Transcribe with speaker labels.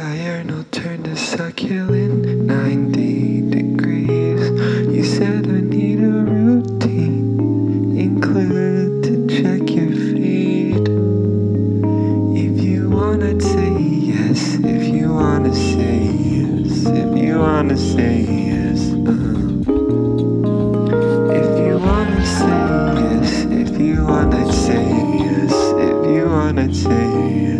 Speaker 1: Diurnal turned to succulent, 90 degrees. You said I need a routine, include to check your feed. If you want, I'd say yes. If you wanna say yes. If you wanna say yes. Uh. If you wanna say yes. If you wanna say yes. If you wanna say yes.